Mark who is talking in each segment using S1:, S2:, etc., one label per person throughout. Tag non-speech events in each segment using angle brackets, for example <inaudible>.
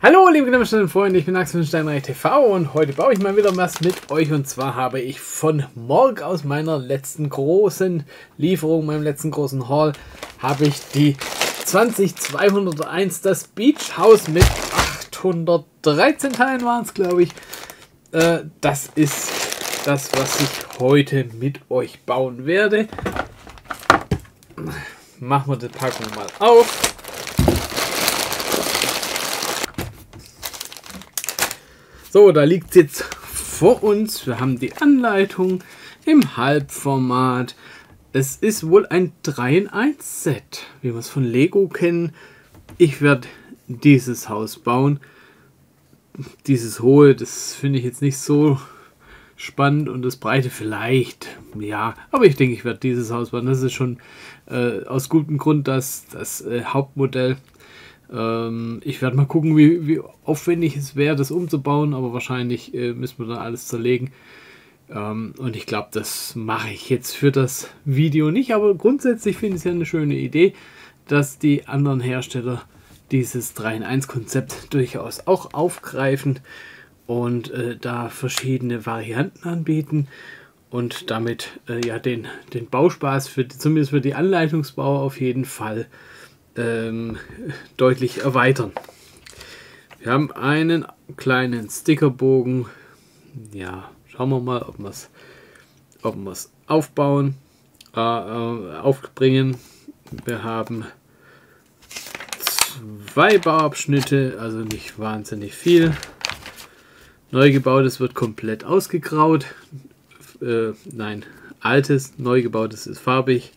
S1: Hallo liebe Knimmerstein und Freunde, ich bin Axel von Steinreich TV und heute baue ich mal wieder was mit euch und zwar habe ich von Morg aus meiner letzten großen Lieferung, meinem letzten großen Haul, habe ich die 20201, das Beach House mit 813 Teilen waren es glaube ich. Äh, das ist das, was ich heute mit euch bauen werde. Machen wir die Packung mal auf. So, da liegt es jetzt vor uns. Wir haben die Anleitung im Halbformat. Es ist wohl ein 3 in 1 Set, wie wir es von Lego kennen. Ich werde dieses Haus bauen. Dieses hohe, das finde ich jetzt nicht so spannend und das breite vielleicht, ja, aber ich denke, ich werde dieses Haus bauen. Das ist schon äh, aus gutem Grund das, das äh, Hauptmodell. Ähm, ich werde mal gucken, wie, wie aufwendig es wäre, das umzubauen, aber wahrscheinlich äh, müssen wir da alles zerlegen. Ähm, und ich glaube, das mache ich jetzt für das Video nicht, aber grundsätzlich finde ich es ja eine schöne Idee, dass die anderen Hersteller dieses 3 in 1 Konzept durchaus auch aufgreifen und äh, da verschiedene Varianten anbieten und damit äh, ja den, den Bauspaß für zumindest für die Anleitungsbau auf jeden Fall ähm, deutlich erweitern. Wir haben einen kleinen Stickerbogen. Ja, schauen wir mal, ob wir es ob aufbauen, äh, äh, aufbringen. Wir haben zwei Bauabschnitte, also nicht wahnsinnig viel. Neu gebautes wird komplett ausgegraut. Äh, nein, altes, neu gebautes ist farbig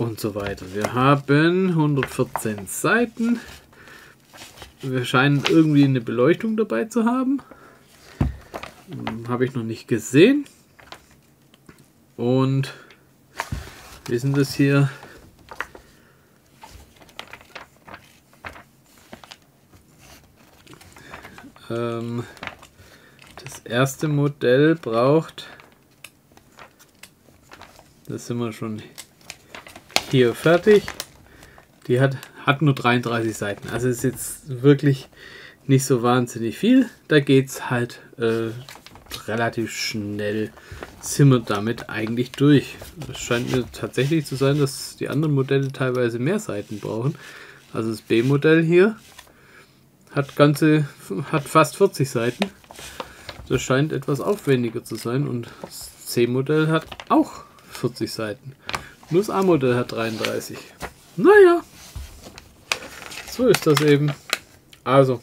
S1: und so weiter. Wir haben 114 Seiten. Wir scheinen irgendwie eine Beleuchtung dabei zu haben. Hm, habe ich noch nicht gesehen. Und wie sind das hier? Ähm, das erste Modell braucht, das sind wir schon hier fertig. Die hat, hat nur 33 Seiten. Also ist jetzt wirklich nicht so wahnsinnig viel. Da geht es halt äh, relativ schnell. Sind damit eigentlich durch. Es scheint mir tatsächlich zu sein, dass die anderen Modelle teilweise mehr Seiten brauchen. Also das B-Modell hier hat ganze hat fast 40 Seiten. Das scheint etwas aufwendiger zu sein und das C-Modell hat auch 40 Seiten. Nur das A-Modell hat 33. Naja, so ist das eben. Also,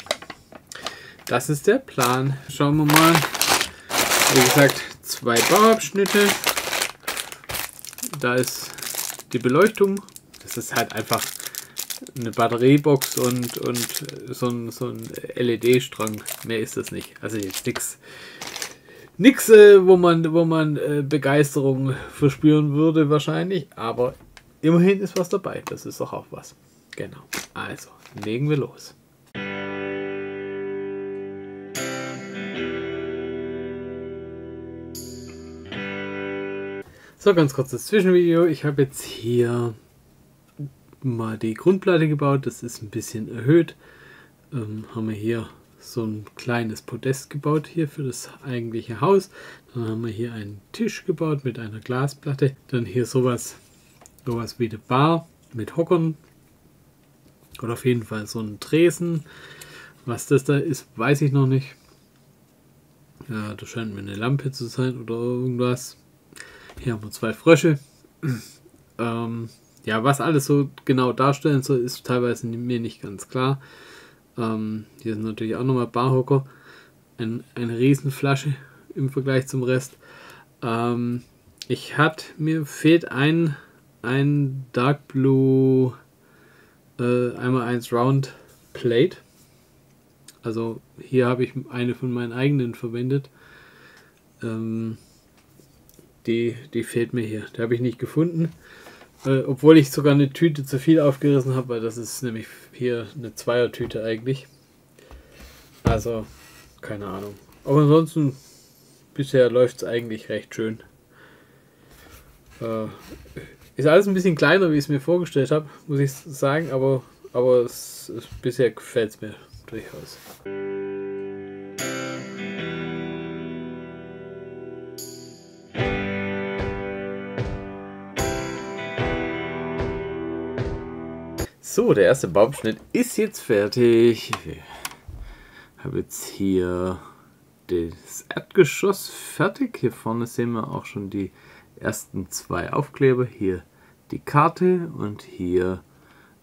S1: das ist der Plan. Schauen wir mal. Wie gesagt, zwei Bauabschnitte. Da ist die Beleuchtung. Das ist halt einfach eine Batteriebox und, und so ein, so ein LED-Strang. Mehr ist das nicht. Also jetzt nichts Nix, äh, wo man, wo man äh, Begeisterung verspüren würde wahrscheinlich, aber immerhin ist was dabei. Das ist doch auch was. Genau. Also, legen wir los. So, ganz kurzes Zwischenvideo. Ich habe jetzt hier mal die Grundplatte gebaut. Das ist ein bisschen erhöht. Ähm, haben wir hier so ein kleines Podest gebaut hier für das eigentliche Haus. Dann haben wir hier einen Tisch gebaut mit einer Glasplatte. Dann hier sowas, sowas wie eine Bar mit Hockern. Oder auf jeden Fall so ein Tresen. Was das da ist, weiß ich noch nicht. Ja, das scheint mir eine Lampe zu sein oder irgendwas. Hier haben wir zwei Frösche. ähm, ja, was alles so genau darstellen soll, ist teilweise mir nicht ganz klar. Ähm, hier sind natürlich auch nochmal Barhocker. Ein, eine Riesenflasche im Vergleich zum Rest. Ähm, ich hatte, mir fehlt ein, ein Dark Blue äh, einmal eins Round Plate. Also hier habe ich eine von meinen eigenen verwendet. Ähm, die, die fehlt mir hier. Die habe ich nicht gefunden. Äh, obwohl ich sogar eine Tüte zu viel aufgerissen habe, weil das ist nämlich hier eine Zweiertüte eigentlich. Also, keine Ahnung. Aber ansonsten, bisher läuft es eigentlich recht schön. Äh, ist alles ein bisschen kleiner, wie ich es mir vorgestellt habe, muss ich sagen, aber aber es, es, bisher gefällt es mir durchaus. So, der erste Baumschnitt ist jetzt fertig. Ich habe jetzt hier das Erdgeschoss fertig. Hier vorne sehen wir auch schon die ersten zwei Aufkleber. Hier die Karte und hier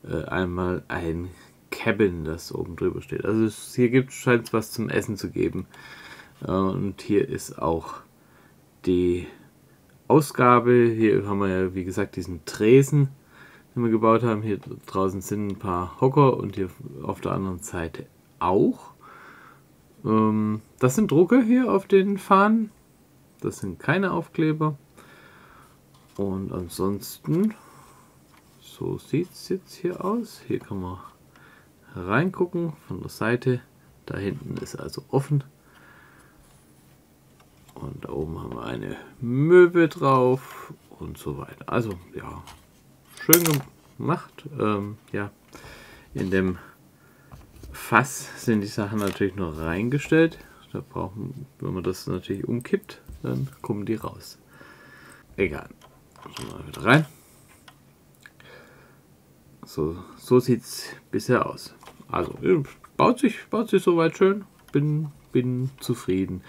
S1: äh, einmal ein Cabin, das oben drüber steht. Also es, hier gibt scheint was zum Essen zu geben. Äh, und hier ist auch die Ausgabe. Hier haben wir ja, wie gesagt, diesen Tresen, den wir gebaut haben. Hier draußen sind ein paar Hocker und hier auf der anderen Seite auch. Ähm, das sind Drucke hier auf den Fahnen. Das sind keine Aufkleber. Und ansonsten, so sieht es jetzt hier aus. Hier kann man reingucken von der Seite. Da hinten ist also offen. Und da oben haben wir eine Möwe drauf und so weiter. Also ja, schön gemacht. Ähm, ja, in dem Fass sind die Sachen natürlich nur reingestellt. Da brauchen, wenn man das natürlich umkippt, dann kommen die raus. Egal. Mal wieder rein. So, so sieht es bisher aus. Also, baut sich, baut sich soweit schön. Bin, bin zufrieden.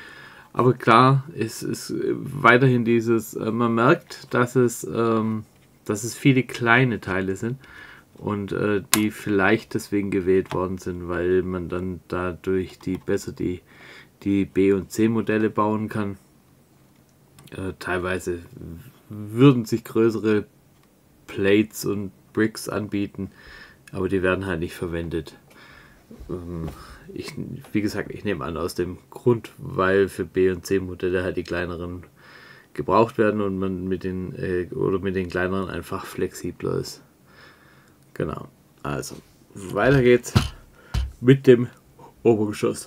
S1: Aber klar, es ist weiterhin dieses, äh, man merkt, dass es, ähm, dass es viele kleine Teile sind und äh, die vielleicht deswegen gewählt worden sind, weil man dann dadurch die besser die, die B- und C-Modelle bauen kann. Äh, teilweise würden sich größere Plates und Bricks anbieten, aber die werden halt nicht verwendet. Ähm, ich, wie gesagt, ich nehme an aus dem Grund, weil für B und C Modelle halt die kleineren gebraucht werden und man mit den äh, oder mit den kleineren einfach flexibler ist. Genau. Also weiter geht's mit dem Obergeschoss.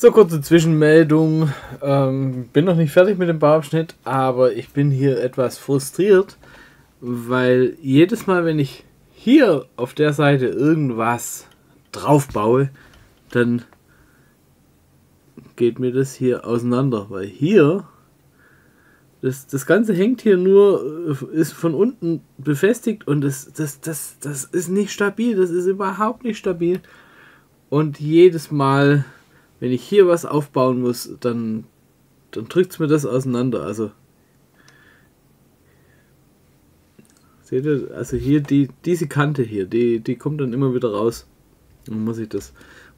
S1: So, kurze Zwischenmeldung. Ähm, bin noch nicht fertig mit dem Bauabschnitt, aber ich bin hier etwas frustriert, weil jedes Mal, wenn ich hier auf der Seite irgendwas drauf baue, dann geht mir das hier auseinander, weil hier das, das Ganze hängt hier nur, ist von unten befestigt und das, das, das, das ist nicht stabil, das ist überhaupt nicht stabil. Und jedes Mal wenn ich hier was aufbauen muss, dann, dann drückt es mir das auseinander. Also seht ihr, also hier die, diese Kante hier, die, die kommt dann immer wieder raus. Dann muss ich das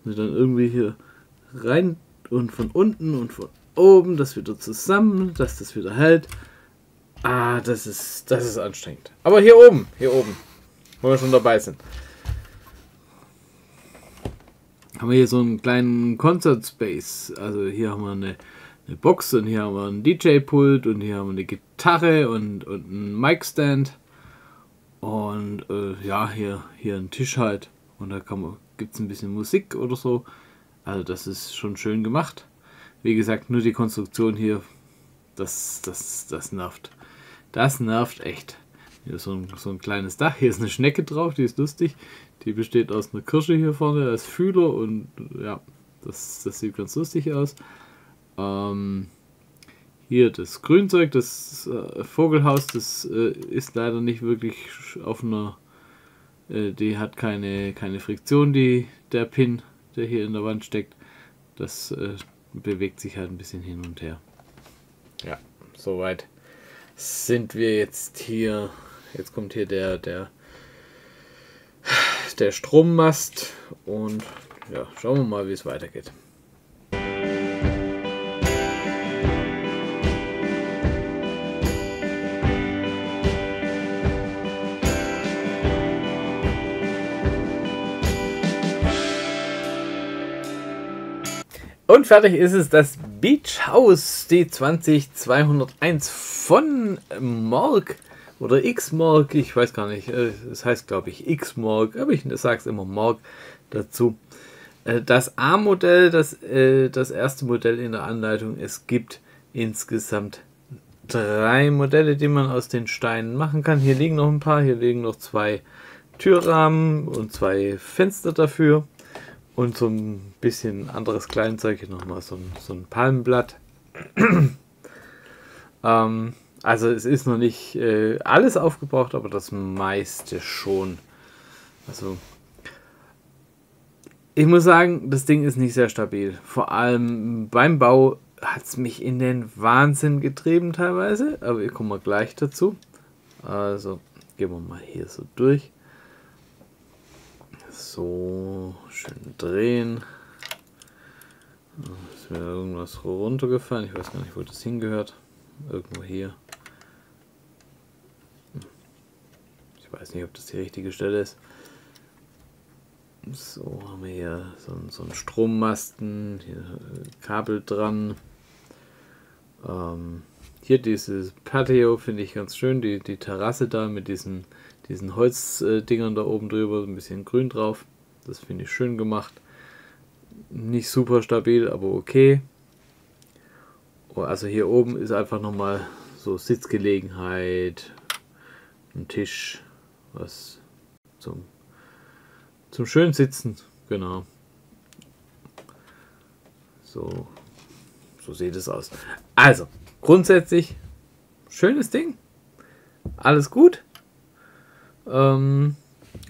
S1: muss ich dann irgendwie hier rein und von unten und von oben das wieder zusammen, dass das wieder hält. Ah, das ist, das ist anstrengend. Aber hier oben, hier oben, wo wir schon dabei sind haben wir hier so einen kleinen Concert Space. Also hier haben wir eine, eine Box und hier haben wir einen DJ-Pult und hier haben wir eine Gitarre und, und einen Mic-Stand. Und äh, ja, hier, hier ein Tisch halt. Und da gibt es ein bisschen Musik oder so. Also das ist schon schön gemacht. Wie gesagt, nur die Konstruktion hier, das, das, das nervt. Das nervt echt. Hier ist so ein, so ein kleines Dach. Hier ist eine Schnecke drauf, die ist lustig. Die besteht aus einer Kirsche hier vorne als Fühler und ja, das, das sieht ganz lustig aus. Ähm, hier das Grünzeug, das äh, Vogelhaus, das äh, ist leider nicht wirklich auf einer, die hat keine, keine Friktion, die, der Pin, der hier in der Wand steckt. Das äh, bewegt sich halt ein bisschen hin und her. Ja, soweit sind wir jetzt hier. Jetzt kommt hier der, der der Strommast und ja, schauen wir mal, wie es weitergeht. Und fertig ist es das Beach House D20201 von Morg oder X-Morg, ich weiß gar nicht, äh, es heißt glaube ich X-Morg, aber ich sage es immer Morg dazu. Äh, das A-Modell, das, äh, das erste Modell in der Anleitung, es gibt insgesamt drei Modelle, die man aus den Steinen machen kann. Hier liegen noch ein paar, hier liegen noch zwei Türrahmen und zwei Fenster dafür und so ein bisschen anderes Kleinzeug, hier nochmal so ein, so ein Palmenblatt. <clears throat> ähm, also es ist noch nicht äh, alles aufgebraucht, aber das meiste schon. Also ich muss sagen, das Ding ist nicht sehr stabil. Vor allem beim Bau hat es mich in den Wahnsinn getrieben teilweise, aber wir kommen gleich dazu. Also gehen wir mal hier so durch. So, schön drehen. Ist mir irgendwas runtergefallen. Ich weiß gar nicht, wo das hingehört. Irgendwo hier. Ich weiß nicht, ob das die richtige Stelle ist. So haben wir hier so, so einen Strommasten, hier äh, Kabel dran. Ähm, hier dieses Patio finde ich ganz schön, die, die Terrasse da mit diesen, diesen Holzdingern da oben drüber, ein bisschen grün drauf. Das finde ich schön gemacht. Nicht super stabil, aber okay. Oh, also hier oben ist einfach nochmal so Sitzgelegenheit, ein Tisch, was zum zum schönen Sitzen, genau. So, so sieht es aus. Also, grundsätzlich, schönes Ding. Alles gut. Ähm,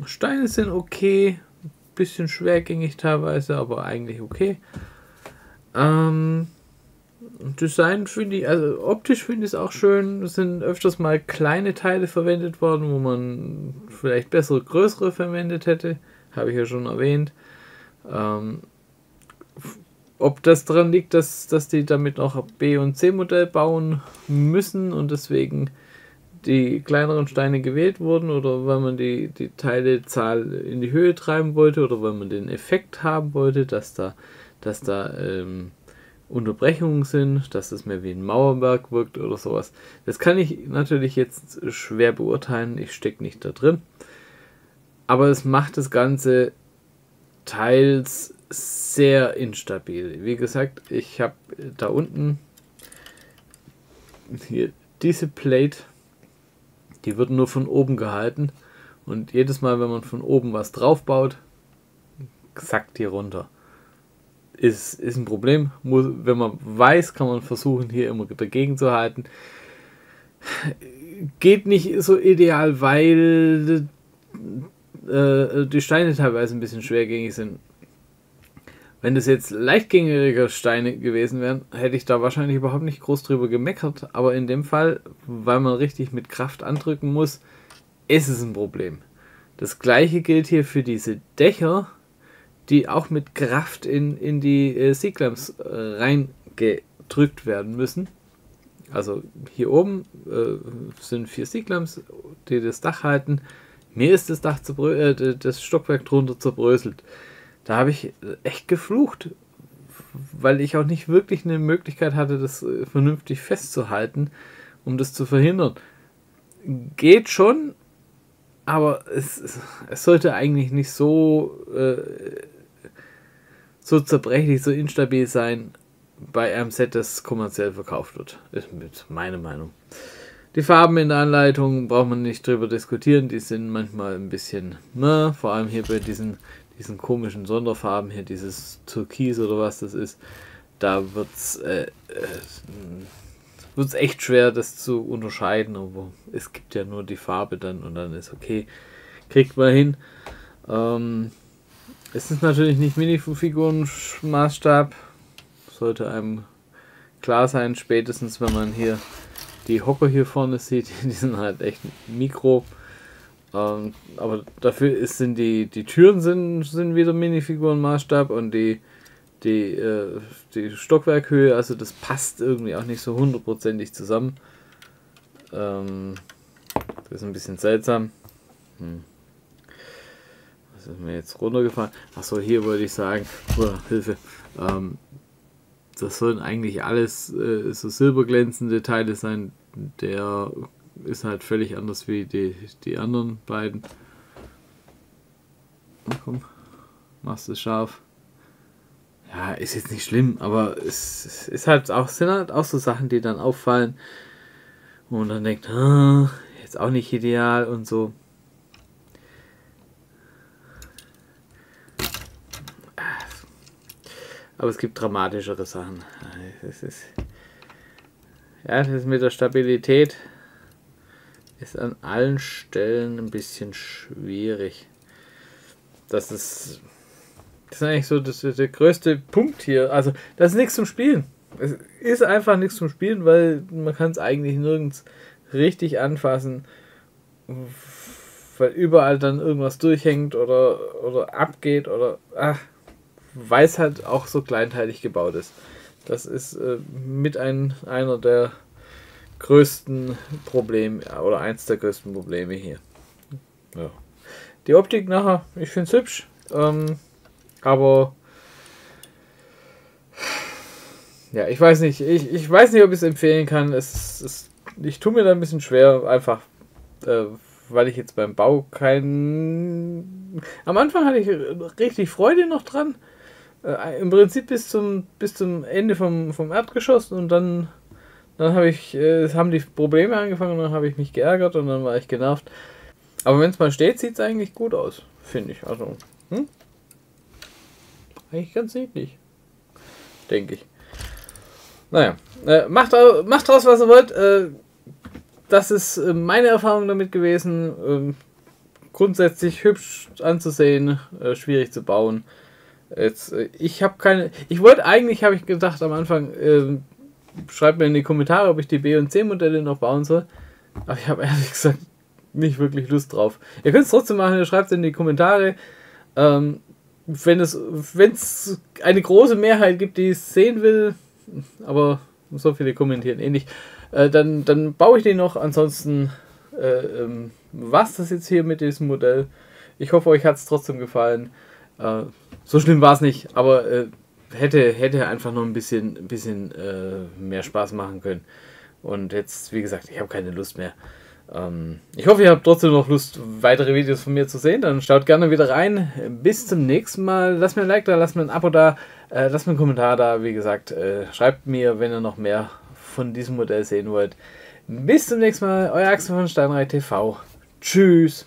S1: Steine sind okay. Bisschen schwergängig teilweise, aber eigentlich okay. Ähm, Design finde ich, also optisch finde ich es auch schön. Es sind öfters mal kleine Teile verwendet worden, wo man vielleicht bessere, größere verwendet hätte habe ich ja schon erwähnt. Ähm, ob das daran liegt, dass, dass die damit noch B- und C-Modell bauen müssen und deswegen die kleineren Steine gewählt wurden oder weil man die, die Teilezahl in die Höhe treiben wollte oder weil man den Effekt haben wollte, dass da, dass da ähm, Unterbrechungen sind, dass es mehr wie ein Mauerwerk wirkt oder sowas. Das kann ich natürlich jetzt schwer beurteilen, ich stecke nicht da drin aber es macht das Ganze teils sehr instabil. Wie gesagt, ich habe da unten hier diese Plate, die wird nur von oben gehalten und jedes Mal, wenn man von oben was drauf baut, sackt die runter. Ist, ist ein Problem. Muss, wenn man weiß, kann man versuchen, hier immer dagegen zu halten. Geht nicht so ideal, weil äh, die Steine teilweise ein bisschen schwergängig sind. Wenn das jetzt leichtgängige Steine gewesen wären, hätte ich da wahrscheinlich überhaupt nicht groß drüber gemeckert. Aber in dem Fall, weil man richtig mit Kraft andrücken muss, ist es ein Problem. Das gleiche gilt hier für diese Dächer, die auch mit Kraft in, in die äh, Seaglamps äh, reingedrückt werden müssen. Also hier oben äh, sind vier Seaglamps, die das Dach halten. Mir ist das Dach äh, das Stockwerk drunter zerbröselt. Da habe ich echt geflucht, weil ich auch nicht wirklich eine Möglichkeit hatte, das äh, vernünftig festzuhalten, um das zu verhindern. Geht schon, aber es, es sollte eigentlich nicht so, äh, so zerbrechlich, so instabil sein bei einem Set, das kommerziell verkauft wird. Ist mit meiner Meinung. Die Farben in der Anleitung braucht man nicht drüber diskutieren, die sind manchmal ein bisschen, ne, vor allem hier bei diesen, diesen komischen Sonderfarben hier, dieses Türkis oder was das ist, da wird es äh, äh, echt schwer, das zu unterscheiden, aber es gibt ja nur die Farbe dann und dann ist okay, kriegt man hin. Ähm, es ist natürlich nicht Minifiguren-Maßstab, sollte einem klar sein, spätestens wenn man hier die Hocker hier vorne sieht, <laughs> die sind halt echt mikro. Ähm, aber dafür ist, sind die, die Türen sind, sind wieder Minifiguren-Maßstab und die, die, äh, die Stockwerkhöhe, also das passt irgendwie auch nicht so hundertprozentig zusammen. Ähm, das ist ein bisschen seltsam. Hm. Was ist mir jetzt runtergefallen? Achso, hier wollte ich sagen, oh, Hilfe. Ähm, das sollen eigentlich alles äh, so silberglänzende Teile sein. Der ist halt völlig anders wie die, die anderen beiden. Na komm, machst du scharf. ja, ist jetzt nicht schlimm, aber es ist halt auch, sind halt auch so Sachen, die dann auffallen. Und dann denkt, ah, jetzt auch nicht ideal und so. Aber es gibt dramatischere Sachen. Es ist, ja, das mit der Stabilität ist an allen Stellen ein bisschen schwierig. Das ist, das ist eigentlich so das, der größte Punkt hier. Also, das ist nichts zum Spielen. Es ist einfach nichts zum Spielen, weil man kann es eigentlich nirgends richtig anfassen, weil überall dann irgendwas durchhängt oder, oder abgeht oder ach, weil es halt auch so kleinteilig gebaut ist. Das ist äh, mit ein, einer der größten Probleme oder eins der größten Probleme hier. Ja. Die Optik nachher, ich finde es hübsch, ähm, aber ja, ich weiß nicht, ich, ich weiß nicht, ob ich es empfehlen kann. Es, es, ich tue mir da ein bisschen schwer, einfach äh, weil ich jetzt beim Bau keinen. Am Anfang hatte ich richtig Freude noch dran. Äh, Im Prinzip bis zum, bis zum Ende vom, vom Erdgeschoss und dann, dann habe ich, äh, haben die Probleme angefangen dann habe ich mich geärgert und dann war ich genervt. Aber wenn es mal steht, sieht es eigentlich gut aus, finde ich. Also, hm? Eigentlich ganz niedlich. Denke ich. Naja, äh, macht, macht draus, was ihr wollt. Äh, das ist äh, meine Erfahrung damit gewesen. Ähm, grundsätzlich hübsch anzusehen, äh, schwierig zu bauen. Jetzt, äh, ich habe keine. Ich wollte eigentlich, habe ich gedacht am Anfang, äh, schreibt mir in die Kommentare, ob ich die B- und C-Modelle noch bauen soll. Aber ich habe ehrlich gesagt nicht wirklich Lust drauf. Ihr könnt es trotzdem machen, schreibt es in die Kommentare. Ähm, wenn es wenn's eine große Mehrheit gibt, die es sehen will, aber so viele kommentieren eh nicht, äh, dann, dann baue ich den noch. Ansonsten äh, ähm, was das jetzt hier mit diesem Modell. Ich hoffe, euch hat es trotzdem gefallen. Äh, so schlimm war es nicht, aber äh, hätte, hätte einfach noch ein bisschen, ein bisschen äh, mehr Spaß machen können. Und jetzt, wie gesagt, ich habe keine Lust mehr. Ähm, ich hoffe, ihr habt trotzdem noch Lust, weitere Videos von mir zu sehen. Dann schaut gerne wieder rein. Bis zum nächsten Mal. Lasst mir ein Like da, lasst mir ein Abo da, äh, lasst mir einen Kommentar da. Wie gesagt, äh, schreibt mir, wenn ihr noch mehr von diesem Modell sehen wollt. Bis zum nächsten Mal. Euer Axel von Steinreit TV. Tschüss.